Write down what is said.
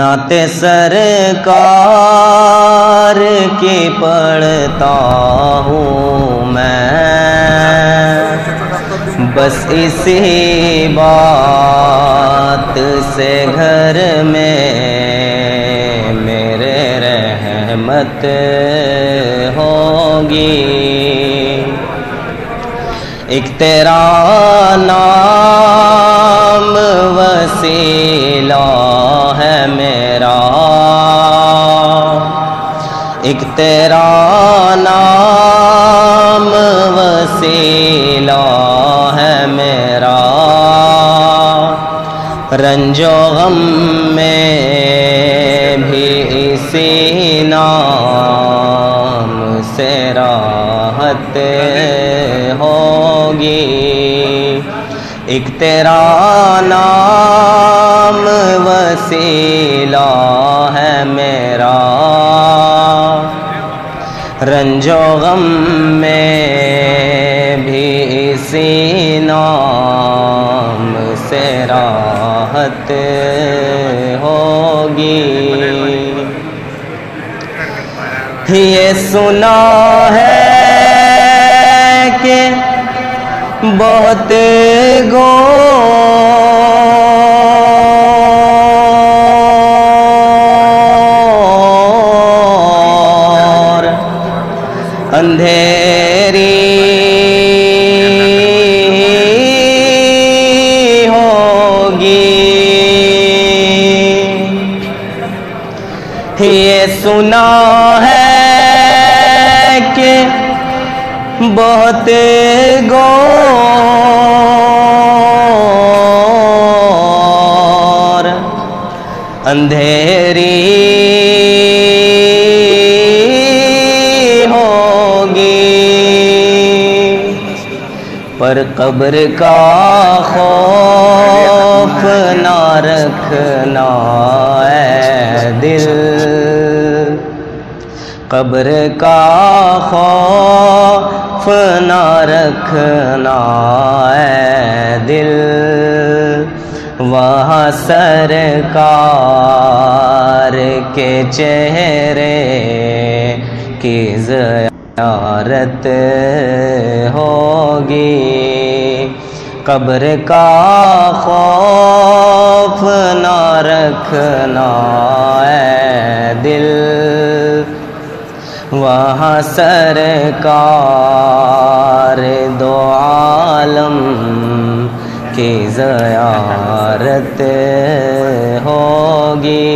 नाते सरकार की पढ़ता हूँ मैं। बस इसी बात से घर में मेरे रहमत होगी। एक तेरा नाम वसीला एक तेरा नाम वसीला है मेरा। रंजो गम में भी इसी नाम से राहत होगी। एक तेरा नाम वसीला है मेरा। रंजो गम में भी इसी नाम से राहत होगी। ये सुना है कि बहुत गो अंधेरी होगी। ये सुना है कि बहुत गौर अंधेरी पर कब्र का खौफ ना रखना है दिल। कब्र का खौफ ना रखना है दिल। वहाँ सरकार के चेहरे की ज़ियारत होगी। कब्र का खौफ न रखना दिल। वहाँ सरकार दो आलम की जयारत होगी।